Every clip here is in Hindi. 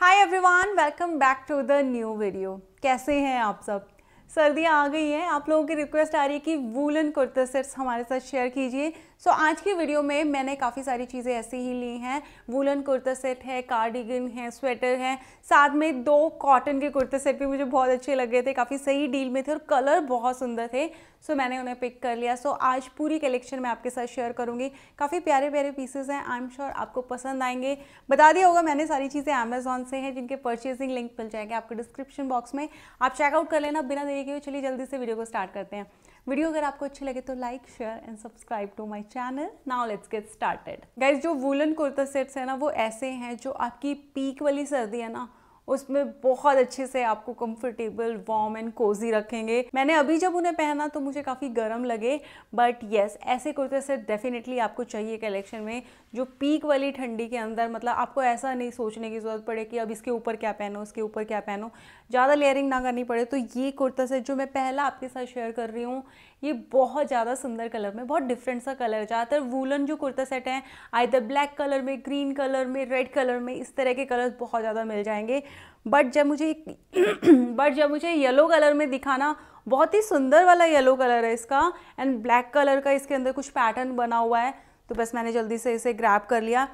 Hi everyone welcome back to the new video कैसे हैं आप सब? सर्दियाँ आ गई हैं। आप लोगों की रिक्वेस्ट आ रही है कि वूलन कुर्ता सेट्स हमारे साथ शेयर कीजिए। सो so, आज की वीडियो में मैंने काफ़ी सारी चीज़ें ऐसी ही ली हैं। वूलन कुर्ता सेट है कार्डिगन है स्वेटर है। साथ में दो कॉटन के कुर्ते सेट भी मुझे बहुत अच्छे लगे थे। काफ़ी सही डील में थे और कलर बहुत सुंदर थे। सो so, मैंने उन्हें पिक कर लिया। सो so, आज पूरी कलेक्शन मैं आपके साथ शेयर करूँगी। काफ़ी प्यारे प्यारे पीसेज हैं। आई एम श्योर आपको पसंद आएँगे। बता दिया होगा मैंने सारी चीज़ें अमेजोन से हैं जिनके परचेजिंग लिंक मिल जाएँगे आपको डिस्क्रिप्शन बॉक्स में। आप चेकआउट कर लेना बिना देरी के हुए। चलिए जल्दी से वीडियो को स्टार्ट करते हैं। वीडियो अगर आपको अच्छी लगे तो like share and subscribe to my channel now let's get started guys जो वुलन कुर्ता सेट्स हैं ना वो ऐसे हैं जो आपकी पीक वाली सर्दी है ना उसमें बहुत अच्छे से आपको कंफर्टेबल वार्म एंड कोजी रखेंगे। मैंने अभी जब उन्हें पहना तो मुझे काफ़ी गर्म लगे बट येस ऐसे कुर्ते से डेफिनेटली आपको चाहिए कलेक्शन में जो पीक वाली ठंडी के अंदर मतलब आपको ऐसा नहीं सोचने की ज़रूरत पड़े कि अब इसके ऊपर क्या पहनो, इसके ऊपर क्या पहनो। ज़्यादा लेयरिंग ना करनी पड़े तो ये कुर्ता सेट जो मैं पहला आपके साथ शेयर कर रही हूँ, ये बहुत ज़्यादा सुंदर कलर में, बहुत डिफरेंट सा कलर है। ज़्यादातर वूलन जो कुर्ता सेट हैं आइदर ब्लैक कलर में ग्रीन कलर में रेड कलर में, इस तरह के कलर्स बहुत ज़्यादा मिल जाएँगे। बट जब मुझे बट जब मुझे येलो कलर में दिखाना, बहुत ही सुंदर वाला येलो कलर है इसका एंड ब्लैक कलर का इसके अंदर कुछ पैटर्न बना हुआ है तो बस मैंने जल्दी से इसे ग्रैप कर लिया।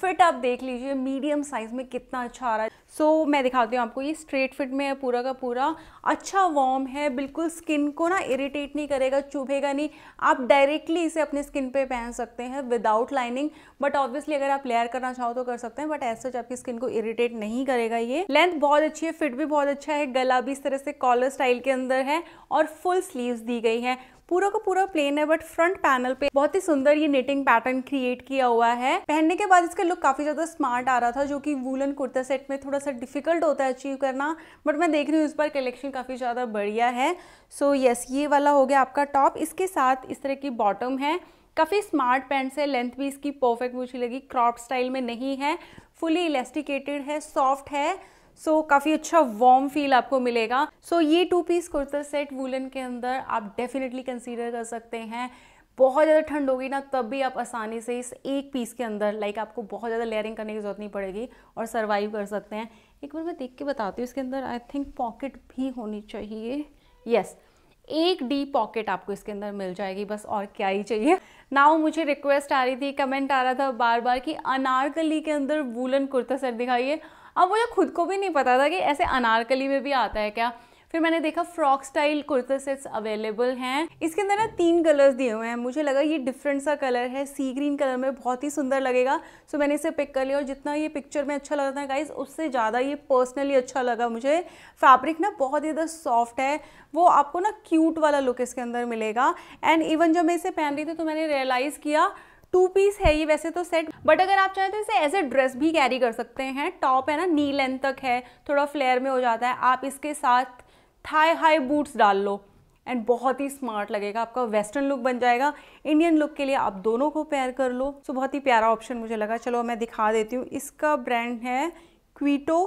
फिट आप देख लीजिए मीडियम साइज़ में कितना अच्छा आ रहा है। सो so, मैं दिखाती हूँ आपको ये स्ट्रेट फिट में है पूरा का पूरा। अच्छा वॉर्म है बिल्कुल स्किन को ना इरिटेट नहीं करेगा चुभेगा नहीं। आप डायरेक्टली इसे अपने स्किन पे पहन सकते हैं विदाउट लाइनिंग बट ऑब्वियसली अगर आप लेयर करना चाहो तो कर सकते हैं बट ऐसा आपकी स्किन को इरिटेट नहीं करेगा ये। लेंथ बहुत अच्छी है फिट भी बहुत अच्छा है गला भी इस तरह से कॉलर स्टाइल के अंदर है और फुल स्लीव्स दी गई है। पूरा का पूरा प्लेन है बट फ्रंट पैनल पे बहुत ही सुंदर ये नेटिंग पैटर्न क्रिएट किया हुआ है। पहनने के बाद इसका लुक काफ़ी ज़्यादा स्मार्ट आ रहा था जो कि वूलन कुर्ता सेट में थोड़ा सा डिफ़िकल्ट होता है अचीव करना बट मैं देख रही हूँ इस बार कलेक्शन काफ़ी ज़्यादा बढ़िया है। सो so, यस ये वाला हो गया आपका टॉप इसके साथ इस तरह की बॉटम है। काफ़ी स्मार्ट पैंट्स है लेंथ भी इसकी परफेक्ट मुझे लगी क्रॉप स्टाइल में नहीं है फुली इलेस्टिकेटेड है सॉफ्ट है। सो so, काफ़ी अच्छा वार्म फील आपको मिलेगा। सो so, ये two piece kurta set woollen के अंदर आप डेफिनेटली कंसीडर कर सकते हैं। बहुत ज़्यादा ठंड होगी ना तब भी आप आसानी से इस एक पीस के अंदर लाइक आपको बहुत ज़्यादा लेयरिंग करने की ज़रूरत नहीं पड़ेगी और सर्वाइव कर सकते हैं। एक बार मैं देख के बताती हूँ इसके अंदर आई थिंक पॉकेट भी होनी चाहिए। यस yes, एक डी पॉकेट आपको इसके अंदर मिल जाएगी बस और क्या ही चाहिए। नाउ मुझे रिक्वेस्ट आ रही थी कमेंट आ रहा था बार बार कि अनारकली के अंदर वूलन कुर्ता सेट दिखाइए। अब मुझे खुद को भी नहीं पता था कि ऐसे अनारकली में भी आता है क्या। फिर मैंने देखा frock style kurta sets available हैं। इसके अंदर ना तीन कलर्स दिए हुए हैं। मुझे लगा ये डिफरेंट सा कलर है, सी ग्रीन कलर में बहुत ही सुंदर लगेगा। सो मैंने इसे पिक कर लिया और जितना ये पिक्चर में अच्छा लगा था गाइज़ उससे ज़्यादा ये पर्सनली अच्छा लगा मुझे। फैब्रिक ना बहुत ही ज़्यादा सॉफ्ट है। वो आपको ना क्यूट वाला लुक इसके अंदर मिलेगा। एंड इवन जब मैं इसे पहन रही थी तो मैंने रियलाइज़ किया टू पीस है ये वैसे तो सेट बट अगर आप चाहें तो इसे एज ए ड्रेस भी कैरी कर सकते हैं। टॉप है ना नी लेंथ तक है, थोड़ा फ्लेयर में हो जाता है। आप इसके साथ थाई हाई बूट्स डाल लो एंड बहुत ही स्मार्ट लगेगा, आपका वेस्टर्न लुक बन जाएगा। इंडियन लुक के लिए आप दोनों को पेयर कर लो। सो बहुत ही प्यारा ऑप्शन मुझे लगा। चलो मैं दिखा देती हूँ। इसका ब्रांड है क्वीटो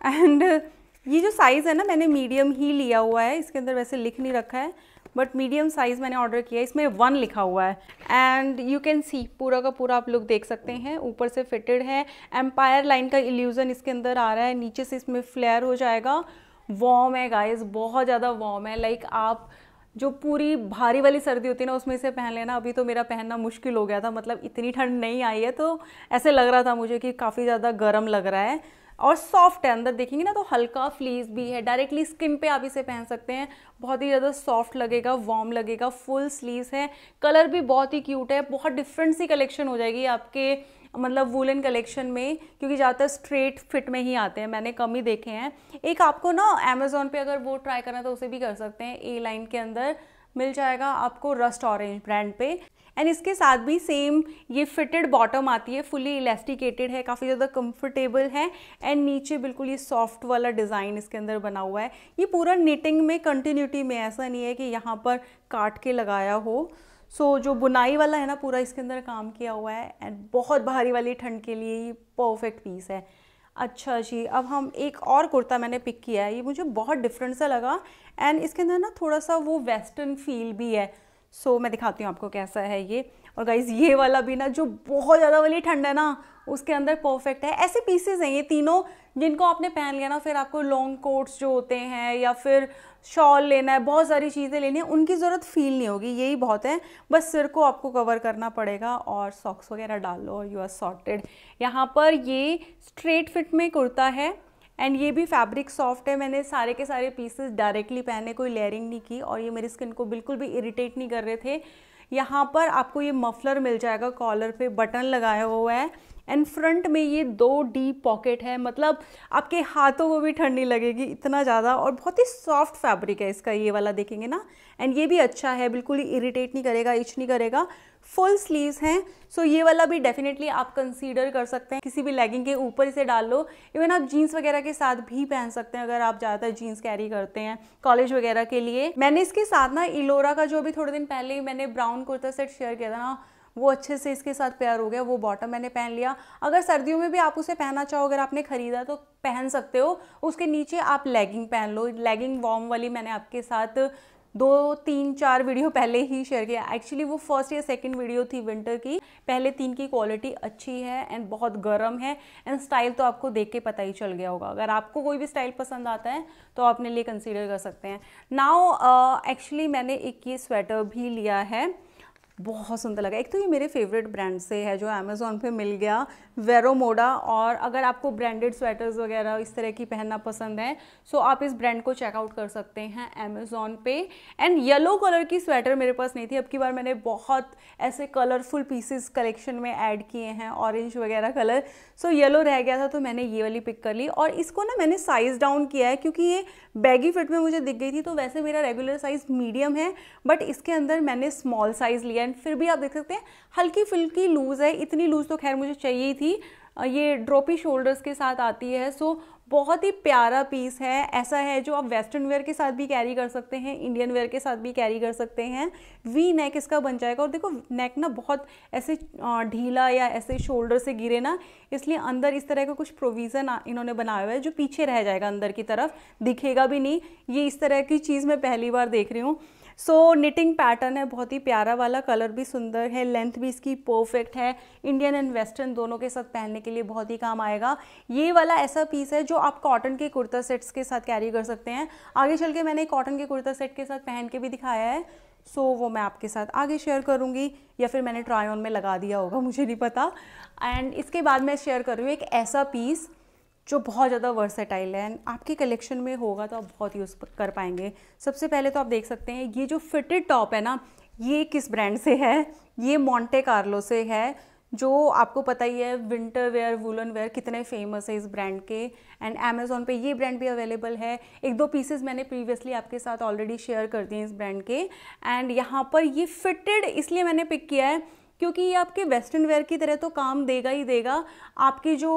एंड ये जो साइज़ है ना, मैंने मीडियम ही लिया हुआ है। इसके अंदर वैसे लिख नहीं रखा है। बट मीडियम साइज़ मैंने ऑर्डर किया, इसमें वन लिखा हुआ है। एंड यू कैन सी पूरा का पूरा आप लोग देख सकते हैं, ऊपर से फिटेड है। एम्पायर लाइन का इल्यूज़न इसके अंदर आ रहा है, नीचे से इसमें फ्लेयर हो जाएगा। वॉम है गाइस बहुत ज़्यादा वॉर्म है। लाइक like, आप जो पूरी भारी वाली सर्दी होती है ना, उसमें से पहन लेना। अभी तो मेरा पहनना मुश्किल हो गया था मतलब इतनी ठंड नहीं आई है तो ऐसे लग रहा था मुझे कि काफ़ी ज़्यादा गर्म लग रहा है। और सॉफ्ट है, अंदर देखेंगे ना तो हल्का फ्लीस भी है डायरेक्टली स्किन पे आप इसे पहन सकते हैं। बहुत ही ज़्यादा सॉफ्ट लगेगा वार्म लगेगा फुल स्लीव्स है। कलर भी बहुत ही क्यूट है, बहुत डिफरेंट सी कलेक्शन हो जाएगी आपके मतलब वुलन कलेक्शन में, क्योंकि ज़्यादातर स्ट्रेट फिट में ही आते हैं, मैंने कम ही देखे हैं। एक आपको ना अमेज़ोन पे अगर वो ट्राई करना तो उसे भी कर सकते हैं ए लाइन के अंदर। मिल जाएगा आपको रस्ट ऑरेंज ब्रांड पे। एंड इसके साथ भी सेम ये फिटेड बॉटम आती है फुली इलास्टिकेटेड है काफ़ी ज़्यादा कंफर्टेबल है। एंड नीचे बिल्कुल ये सॉफ्ट वाला डिज़ाइन इसके अंदर बना हुआ है। ये पूरा निटिंग में कंटिन्यूटी में ऐसा नहीं है कि यहाँ पर काट के लगाया हो। सो so, जो बुनाई वाला है ना पूरा इसके अंदर काम किया हुआ है। एंड बहुत भारी वाली ठंड के लिए ये परफेक्ट पीस है। अच्छा जी, अब हम एक और कुर्ता मैंने पिक किया है, ये मुझे बहुत डिफरेंट सा लगा एंड इसके अंदर ना थोड़ा सा वो वेस्टर्न फील भी है। सो so, मैं दिखाती हूँ आपको कैसा है ये। और गाइज़ ये वाला भी ना जो बहुत ज़्यादा वाली ठंड है ना उसके अंदर परफेक्ट है। ऐसे पीसेज हैं ये तीनों जिनको आपने पहन लिया ना फिर आपको लॉन्ग कोट्स जो होते हैं या फिर शॉल लेना है बहुत सारी चीज़ें लेनी है उनकी ज़रूरत फील नहीं होगी यही बहुत है। बस सिर को आपको कवर करना पड़ेगा और सॉक्स वगैरह डाल लो यू आर सॉर्टेड यहाँ पर ये स्ट्रेट फिट में कुर्ता है। एंड ये भी फैब्रिक सॉफ्ट है। मैंने सारे के सारे पीसेस डायरेक्टली पहने कोई लेयरिंग नहीं की और ये मेरी स्किन को बिल्कुल भी इरिटेट नहीं कर रहे थे। यहाँ पर आपको ये मफलर मिल जाएगा कॉलर पे बटन लगाया हुआ है। एंड फ्रंट में ये दो डीप पॉकेट है। मतलब आपके हाथों को भी ठंड नहीं लगेगी इतना ज़्यादा और बहुत ही सॉफ्ट फैब्रिक है इसका, ये वाला देखेंगे ना। एंड ये भी अच्छा है, बिल्कुल ही इरिटेट नहीं करेगा इच नहीं करेगा। फुल स्लीव्स हैं सो so ये वाला भी डेफिनेटली आप कंसीडर कर सकते हैं। किसी भी लेगिंग के ऊपर इसे डाल लो। इवन आप जीन्स वगैरह के साथ भी पहन सकते हैं, अगर आप ज़्यादातर जीन्स कैरी करते हैं कॉलेज वगैरह के लिए। मैंने इसके साथ ना इलोरा का जो भी थोड़े दिन पहले ही मैंने ब्राउन कुर्ता सेट शेयर किया था ना, वो अच्छे से इसके साथ प्यार हो गया, वो बॉटम मैंने पहन लिया। अगर सर्दियों में भी आप उसे पहनना चाहो, अगर आपने ख़रीदा तो पहन सकते हो। उसके नीचे आप लेगिंग पहन लो। लेगिंग वॉर्म वाली मैंने आपके साथ दो तीन चार वीडियो पहले ही शेयर किया। एक्चुअली वो फ़र्स्ट या सेकंड वीडियो थी विंटर की। पहले तीन की क्वालिटी अच्छी है एंड बहुत गर्म है एंड स्टाइल तो आपको देख के पता ही चल गया होगा। अगर आपको कोई भी स्टाइल पसंद आता है तो आप अपने लिए कंसीडर कर सकते हैं। नाउ एक्चुअली uh, मैंने एक ये स्वेटर भी लिया है। बहुत सुंदर लगा। एक तो ये मेरे फेवरेट ब्रांड से है जो अमेज़ोन पे मिल गया। वेरोमोडा और अगर आपको ब्रांडेड स्वेटर्स वगैरह इस तरह की पहनना पसंद है सो आप इस ब्रांड को चेकआउट कर सकते हैं अमेज़ोन पे। एंड येलो कलर की स्वेटर मेरे पास नहीं थी, अब की बार मैंने बहुत ऐसे कलरफुल पीसेस कलेक्शन में ऐड किए हैं ऑरेंज वगैरह कलर सो येलो रह गया था तो मैंने ये वाली पिक कर ली और इसको ना मैंने साइज़ डाउन किया है, क्योंकि ये बैगी फिट में मुझे दिख गई थी तो वैसे मेरा रेगुलर साइज़ मीडियम है बट इसके अंदर मैंने स्मॉल साइज़ लिया एंड फिर भी आप देख सकते हैं हल्की फुल्की लूज़ है, इतनी लूज़ तो खैर मुझे चाहिए ही थी ये ड्रोपी शोल्डर्स के साथ आती है। सो बहुत ही प्यारा पीस है। ऐसा है जो आप वेस्टर्न वेयर के साथ भी कैरी कर सकते हैं इंडियन वेयर के साथ भी कैरी कर सकते हैं। वी नेक इसका बन जाएगा। और देखो नेक ना बहुत ऐसे ढीला या ऐसे शोल्डर से गिरे ना, इसलिए अंदर इस तरह का कुछ प्रोविज़न इन्होंने बनाया हुआ है जो पीछे रह जाएगा अंदर की तरफ़। दिखेगा भी नहीं। ये इस तरह की चीज़ मैं पहली बार देख रही हूँ। सो निटिंग पैटर्न है बहुत ही प्यारा वाला कलर भी सुंदर है लेंथ भी इसकी परफेक्ट है। इंडियन एंड वेस्टर्न दोनों के साथ पहनने के लिए बहुत ही काम आएगा। ये वाला ऐसा पीस है जो आप कॉटन के कुर्ता सेट्स के साथ कैरी कर सकते हैं। आगे चल के मैंने कॉटन के कुर्ता सेट के साथ पहन के भी दिखाया है। सो so, वो मैं आपके साथ आगे शेयर करूँगी या फिर मैंने ट्राई ऑन में लगा दिया होगा मुझे नहीं पता। एंड इसके बाद मैं शेयर कर रही हूँ एक ऐसा पीस जो बहुत ज़्यादा वर्सेटाइल है आपके कलेक्शन में होगा तो आप बहुत यूज़ कर पाएँगे। सबसे पहले तो आप देख सकते हैं, ये जो फिटेड टॉप है ना, ये किस ब्रांड से है? ये मॉन्टे कार्लो से है, जो आपको पता ही है विंटर वेयर वुलन वेयर कितने फ़ेमस है इस ब्रांड के। एंड अमेजोन पे ये ब्रांड भी अवेलेबल है। एक दो पीसेस मैंने प्रीवियसली आपके साथ ऑलरेडी शेयर कर दिए इस ब्रांड के। एंड यहाँ पर ये फिटेड इसलिए मैंने पिक किया है क्योंकि ये आपके वेस्टर्न वेयर की तरह तो काम देगा ही देगा। आपके जो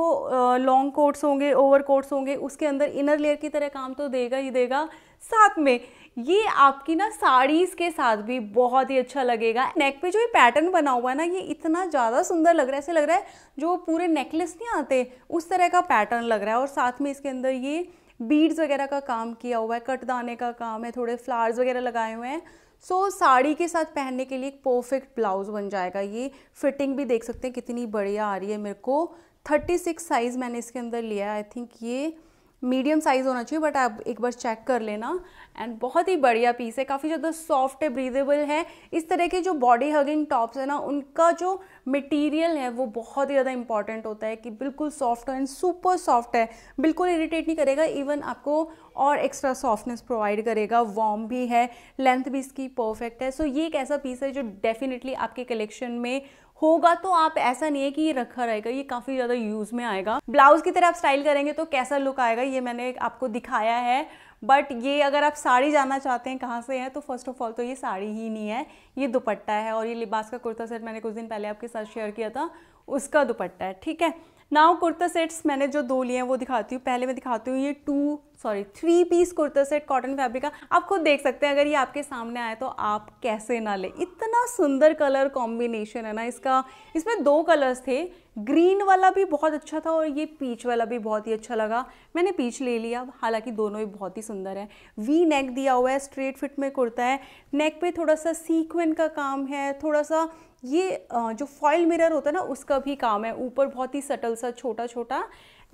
लॉन्ग कोट्स होंगे ओवर कोट्स होंगे, उसके अंदर इनर लेयर की तरह काम तो देगा ही देगा। साथ में ये आपकी ना साड़ीज़ के साथ भी बहुत ही अच्छा लगेगा। नेक पे जो ये पैटर्न बना हुआ है ना, ये इतना ज़्यादा सुंदर लग रहा है, ऐसे लग रहा है जो पूरे नेकलेस नहीं आते, उस तरह का पैटर्न लग रहा है। और साथ में इसके अंदर ये बीड्स वगैरह का काम किया हुआ है कटदाने का काम है थोड़े फ्लावर्स वगैरह लगाए हुए हैं। सो so, साड़ी के साथ पहनने के लिए एक परफेक्ट ब्लाउज बन जाएगा। ये फिटिंग भी देख सकते हैं कितनी बढ़िया आ रही है मेरे को। 36 साइज़ मैंने इसके अंदर लिया आई थिंक ये मीडियम साइज़ होना चाहिए बट आप एक बार चेक कर लेना। एंड बहुत ही बढ़िया पीस है काफ़ी ज़्यादा सॉफ्ट है ब्रीदेबल है। इस तरह के जो बॉडी हगिंग टॉप्स है ना उनका जो मटेरियल है वो बहुत ही ज़्यादा इंपॉर्टेंट होता है कि बिल्कुल सॉफ्ट एंड सुपर सॉफ्ट है। बिल्कुल इरिटेट नहीं करेगा इवन आपको और एक्स्ट्रा सॉफ्टनेस प्रोवाइड करेगा। वॉर्म भी है लेंथ भी इसकी परफेक्ट है। सो so, ये एक ऐसा पीस है जो डेफिनेटली आपके कलेक्शन में होगा तो आप ऐसा नहीं है कि ये रखा रहेगा, ये काफ़ी ज़्यादा यूज़ में आएगा। ब्लाउज की तरह आप स्टाइल करेंगे तो कैसा लुक आएगा, ये मैंने आपको दिखाया है। बट ये अगर आप साड़ी जानना चाहते हैं कहाँ से है तो फ़र्स्ट ऑफ़ ऑल तो ये साड़ी ही नहीं है, ये दुपट्टा है और ये लिबास का कुर्ता सेट मैंने कुछ दिन पहले आपके साथ शेयर किया था, उसका दुपट्टा है, ठीक है? नाउ कुर्ता सेट्स मैंने जो दो लिए हैं वो दिखाती हूँ। पहले मैं दिखाती हूँ ये two sorry three piece kurta set cotton fabric का, आप खुद देख सकते हैं, अगर ये आपके सामने आए तो आप कैसे ना ले। इतना सुंदर कलर कॉम्बिनेशन है ना इसका। इसमें दो कलर्स थे ग्रीन वाला भी बहुत अच्छा था और ये पीच वाला भी बहुत ही अच्छा लगा। मैंने पीच ले लिया, हालाँकि दोनों ही बहुत ही सुंदर है। वी नेक दिया हुआ है स्ट्रेट फिट में कुर्ता है। नेक पे थोड़ा सा सीक्वेंट का काम है, थोड़ा सा ये जो फॉइल मिरर होता है ना, उसका भी काम है। ऊपर बहुत ही सटल सा छोटा छोटा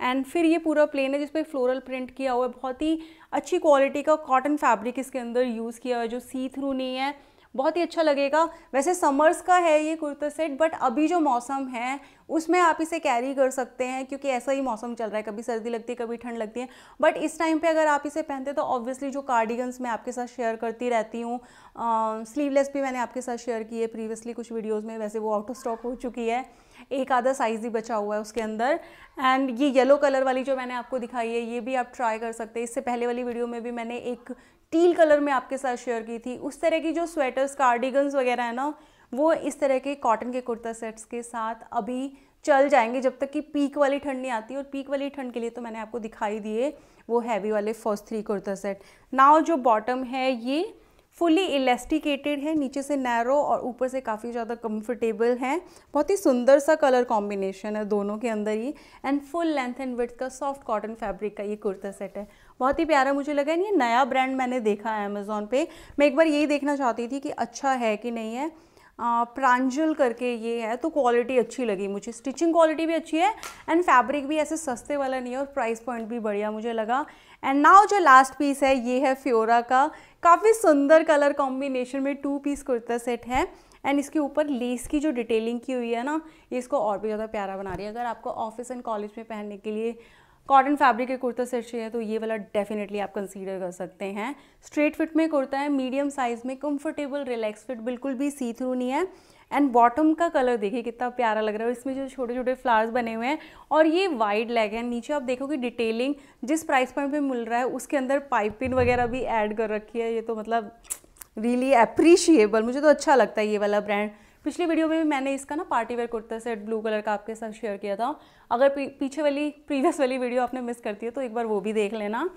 एंड फिर ये पूरा प्लेन है जिसपे फ्लोरल प्रिंट किया हुआ है। बहुत ही अच्छी क्वालिटी का कॉटन फैब्रिक इसके अंदर यूज़ किया हुआ है, जो सी थ्रू नहीं है। बहुत ही अच्छा लगेगा। वैसे समर्स का है ये कुर्ता सेट बट अभी जो मौसम है, उसमें आप इसे कैरी कर सकते हैं, क्योंकि ऐसा ही मौसम चल रहा है। कभी सर्दी लगती है, कभी ठंड लगती है। बट इस टाइम पे अगर आप इसे पहनते तो ऑब्वियसली जो कार्डिगन्स मैं आपके साथ शेयर करती रहती हूँ स्लीवलेस भी मैंने आपके साथ शेयर की है। प्रीवियसली कुछ वीडियोज़ में वैसे वो आउट ऑफ़ स्टॉक हो चुकी है। एक आधा साइज़ ही बचा हुआ है उसके अंदर। एंड ये येलो कलर वाली जो मैंने आपको दिखाई है, ये भी आप ट्राई कर सकते हैं। इससे पहले वाली वीडियो में भी मैंने एक टील कलर में आपके साथ शेयर की थी। उस तरह की जो स्वेटर्स कार्डिगन्स वगैरह है ना, वो इस तरह के कॉटन के कुर्ता सेट्स के साथ अभी चल जाएँगे जब तक कि पीक वाली ठंड नहीं आती। और पीक वाली ठंड के लिए तो मैंने आपको दिखाई दिए वो हैवी वाले first three kurta set now जो बॉटम है ये फुली इलेस्टिकेटेड है, नीचे से नैरो और ऊपर से काफ़ी ज़्यादा कंफर्टेबल है। बहुत ही सुंदर सा कलर कॉम्बिनेशन है दोनों के अंदर ही and full length and with का सॉफ्ट कॉटन फैब्रिक का ये कुर्ता सेट है। बहुत ही प्यारा मुझे लगा, ये नया ब्रांड मैंने देखा है अमेज़ोन पे। मैं एक बार यही देखना चाहती थी कि अच्छा है कि नहीं है। प्रांजल करके ये है तो क्वालिटी अच्छी लगी मुझे। स्टिचिंग क्वालिटी भी अच्छी है एंड फैब्रिक भी ऐसे सस्ते वाला नहीं है और प्राइस पॉइंट भी बढ़िया मुझे लगा। एंड नाउ जो लास्ट पीस है, ये है फ्योरा का। काफ़ी सुंदर कलर कॉम्बिनेशन में टू पीस कुर्ता सेट है। एंड इसके ऊपर लेस की जो डिटेलिंग की हुई है ना, ये इसको और भी ज़्यादा प्यारा बना रही है। अगर आपको ऑफ़िस एंड कॉलेज में पहनने के लिए कॉटन फैब्रिक के कुर्ता सेट चाहिए तो ये वाला डेफिनेटली आप कंसीडर कर सकते हैं। स्ट्रेट फिट में कुर्ता है मीडियम साइज़ में कंफर्टेबल रिलैक्स फिट बिल्कुल भी सी थ्रू नहीं है। एंड बॉटम का कलर देखिए कितना प्यारा लग रहा है इसमें जो छोटे छोटे फ्लावर्स बने हुए हैं, और ये वाइड लेग है। नीचे आप देखोगे डिटेलिंग जिस प्राइस पॉइंट पे मिल रहा है, उसके अंदर पाइपिंग वगैरह भी ऐड कर रखी है। ये तो मतलब रियली अप्रिशिएबल मुझे तो अच्छा लगता है ये वाला ब्रांड पिछली वीडियो में भी मैंने इसका ना party wear kurta set blue colour का आपके साथ शेयर किया था। अगर पीछे वाली प्रीवियस वाली वीडियो आपने मिस करती है तो एक बार वो भी देख लेना।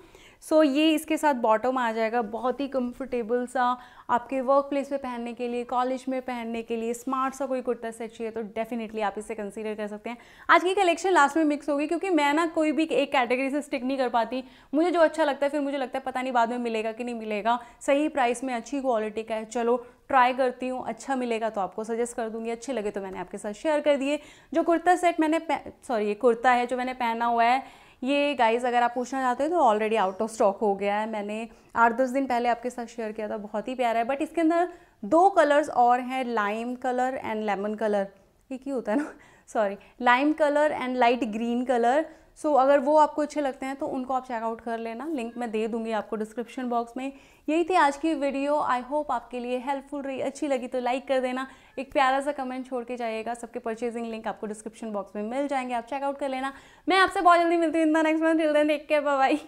सो so, ये इसके साथ बॉटम आ जाएगा बहुत ही कंफर्टेबल सा आपके वर्क प्लेस पे पहनने के लिए कॉलेज में पहनने के लिए स्मार्ट सा कोई कुर्ता सेट चाहिए तो डेफिनेटली आप इसे कंसीडर कर सकते हैं। आज की कलेक्शन लास्ट में मिक्स होगी क्योंकि मैं ना कोई भी एक कैटेगरी से स्टिक नहीं कर पाती। मुझे जो अच्छा लगता है फिर मुझे लगता है पता नहीं बाद में मिलेगा कि नहीं मिलेगा। सही प्राइस में अच्छी क्वालिटी का है चलो ट्राई करती हूँ अच्छा मिलेगा तो आपको सजेस्ट कर दूँगी, अच्छे लगे तो मैंने आपके साथ शेयर कर दिए। जो कुर्ता सेट मैंने सॉरी ये कुर्ता है जो मैंने पहना हुआ है, ये गाइस अगर आप पूछना चाहते हो तो ऑलरेडी आउट ऑफ़ स्टॉक हो गया है। मैंने आठ दस दिन पहले आपके साथ शेयर किया था, बहुत ही प्यारा है। बट इसके अंदर दो कलर्स और हैं lime colour and lemon colour ये क्यों होता है ना? Sorry lime colour and light green colour so so, अगर वो आपको अच्छे लगते हैं तो उनको आप चेकआउट कर लेना। लिंक मैं दे दूँगी आपको डिस्क्रिप्शन बॉक्स में। यही थी आज की वीडियो आई होप आपके लिए हेल्पफुल रही अच्छी लगी तो लाइक कर देना। एक प्यारा सा कमेंट छोड़ के जाइएगा। सबके परचेजिंग लिंक आपको डिस्क्रिप्शन बॉक्स में मिल जाएँगे। आप चेकआउट कर लेना। मैं आपसे बहुत जल्दी मिलती हूँ। Next month till then take care bye